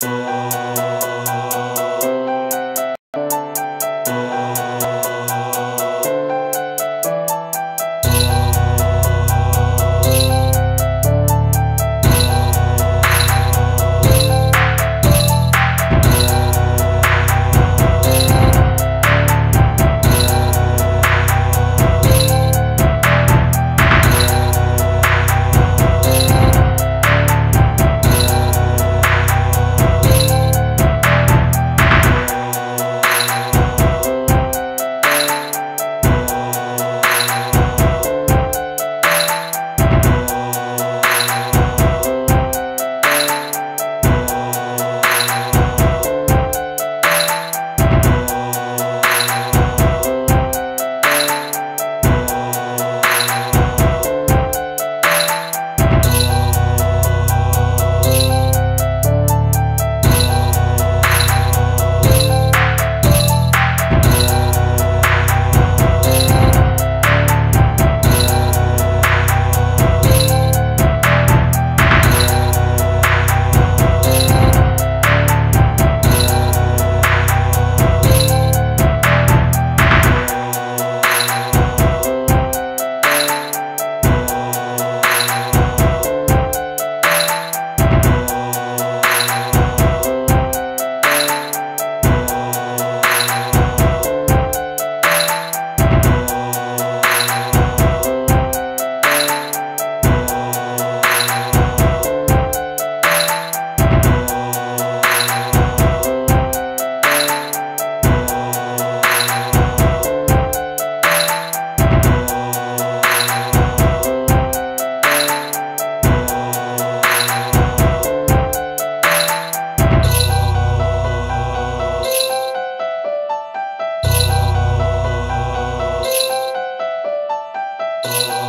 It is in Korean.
Oh. you